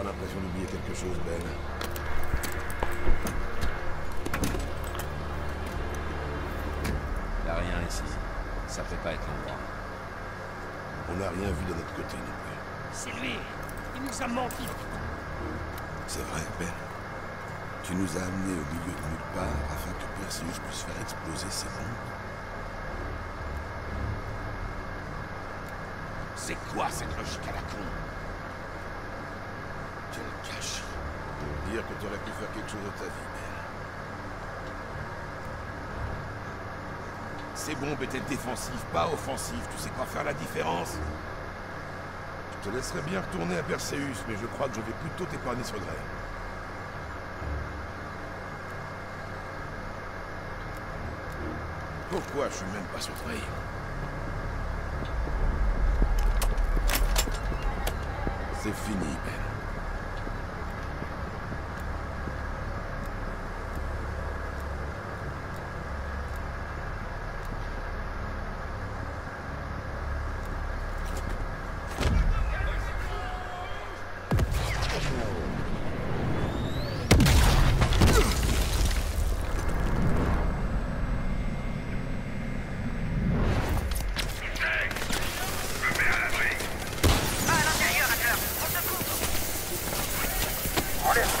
pas l'impression d'oublier quelque chose, Ben. Y'a rien ici. Ça peut pas être l'endroit. On n'a rien vu de notre côté non plus. C'est lui. Il nous a menti. C'est vrai, Ben. Tu nous as amenés au milieu de nulle part afin que Perseus puisse faire exploser ses bombes. C'est quoi cette logique à la con? Dire que tu aurais pu faire quelque chose de ta vie. Ces bombes étaient défensives, pas offensives. Tu sais pas faire la différence Je te laisserais bien retourner à Perseus, mais je crois que je vais plutôt t'épargner ce regret. Pourquoi je suis même pas surpris C'est fini, Oh!